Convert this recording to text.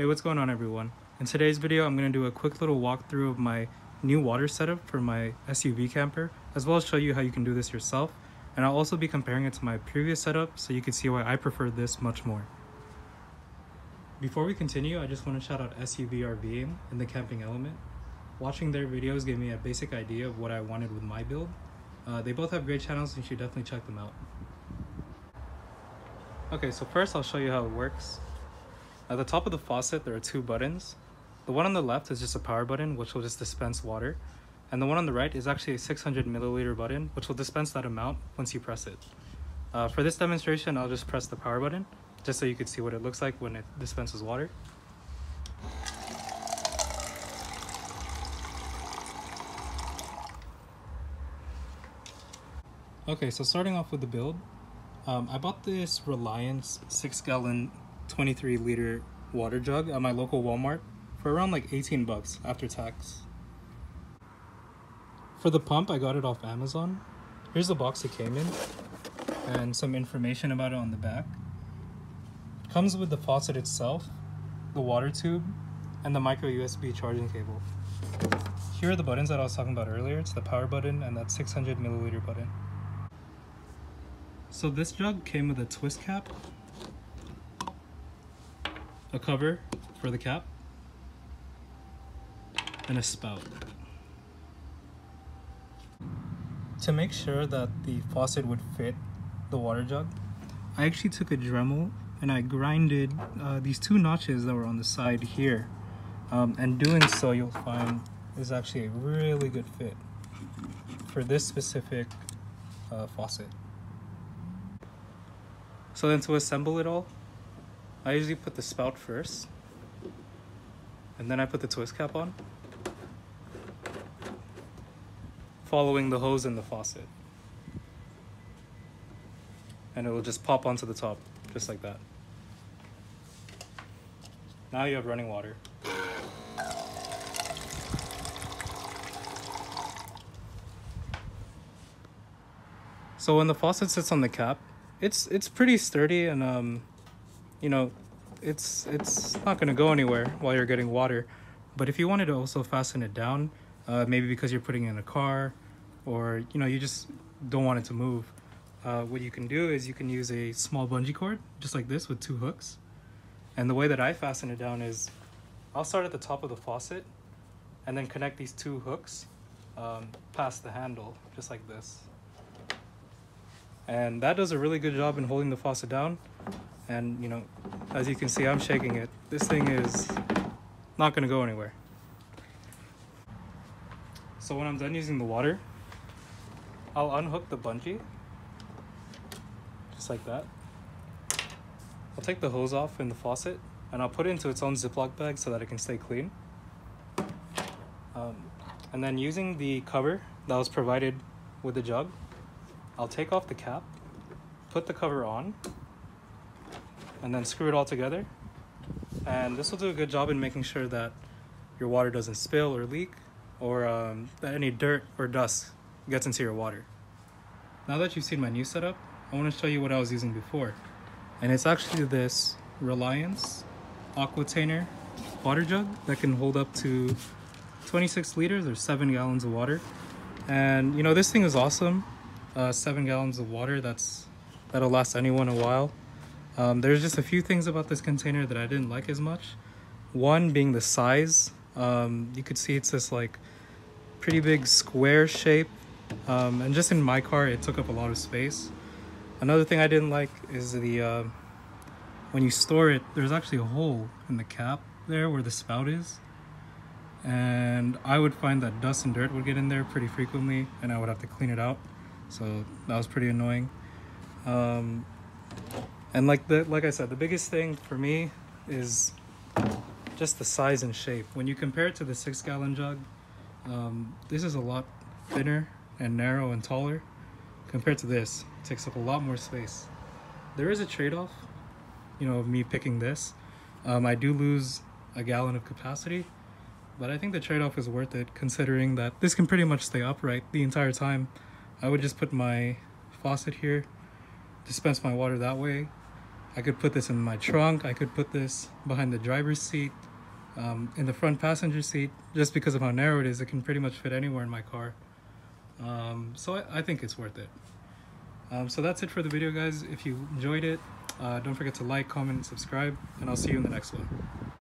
Hey, what's going on everyone? In today's video, I'm going to do a quick little walkthrough of my new water setup for my SUV camper, as well as show you how you can do this yourself. And I'll also be comparing it to my previous setup so you can see why I prefer this much more. Before we continue, I just want to shout out SUV RVing and the camping element. Watching their videos gave me a basic idea of what I wanted with my build. Uh, they both have great channels and you should definitely check them out. Okay, so first I'll show you how it works. At the top of the faucet, there are two buttons. The one on the left is just a power button, which will just dispense water. And the one on the right is actually a 600 milliliter button, which will dispense that amount once you press it. Uh, for this demonstration, I'll just press the power button, just so you can see what it looks like when it dispenses water. Okay, so starting off with the build, um, I bought this Reliance 6 gallon 23 liter water jug at my local Walmart for around like 18 bucks after tax. For the pump, I got it off Amazon. Here's the box it came in and some information about it on the back. It comes with the faucet itself, the water tube, and the micro USB charging cable. Here are the buttons that I was talking about earlier. It's the power button and that 600 milliliter button. So this jug came with a twist cap a cover for the cap, and a spout. To make sure that the faucet would fit the water jug, I actually took a Dremel and I grinded uh, these two notches that were on the side here. Um, and doing so, you'll find is actually a really good fit for this specific uh, faucet. So then to assemble it all, I usually put the spout first. And then I put the twist cap on. Following the hose and the faucet. And it will just pop onto the top, just like that. Now you have running water. So when the faucet sits on the cap, it's it's pretty sturdy and um, you know, it's it's not gonna go anywhere while you're getting water. But if you wanted to also fasten it down, uh, maybe because you're putting it in a car, or you know you just don't want it to move, uh, what you can do is you can use a small bungee cord, just like this, with two hooks. And the way that I fasten it down is, I'll start at the top of the faucet, and then connect these two hooks um, past the handle, just like this. And that does a really good job in holding the faucet down and you know as you can see I'm shaking it. This thing is not gonna go anywhere. So when I'm done using the water I'll unhook the bungee just like that. I'll take the hose off in the faucet and I'll put it into its own Ziploc bag so that it can stay clean. Um, and then using the cover that was provided with the jug I'll take off the cap put the cover on and then screw it all together. And this will do a good job in making sure that your water doesn't spill or leak or um, that any dirt or dust gets into your water. Now that you've seen my new setup, I want to show you what I was using before. And it's actually this Reliance Aquatainer water jug that can hold up to 26 liters or 7 gallons of water. And you know, this thing is awesome. Uh, 7 gallons of water, that's that'll last anyone a while. Um, there's just a few things about this container that I didn't like as much. One being the size. Um, you could see it's this like pretty big square shape. Um, and just in my car, it took up a lot of space. Another thing I didn't like is the, uh, when you store it, there's actually a hole in the cap there where the spout is. And I would find that dust and dirt would get in there pretty frequently and I would have to clean it out. So that was pretty annoying. Um, and like the like I said, the biggest thing for me is just the size and shape. When you compare it to the six gallon jug, um, this is a lot thinner and narrow and taller compared to this. It takes up a lot more space. There is a trade-off, you know, of me picking this. Um, I do lose a gallon of capacity, but I think the trade-off is worth it considering that this can pretty much stay upright the entire time. I would just put my faucet here, dispense my water that way, I could put this in my trunk. I could put this behind the driver's seat, um, in the front passenger seat. Just because of how narrow it is, it can pretty much fit anywhere in my car. Um, so I, I think it's worth it. Um, so that's it for the video, guys. If you enjoyed it, uh, don't forget to like, comment, and subscribe, and I'll see you in the next one.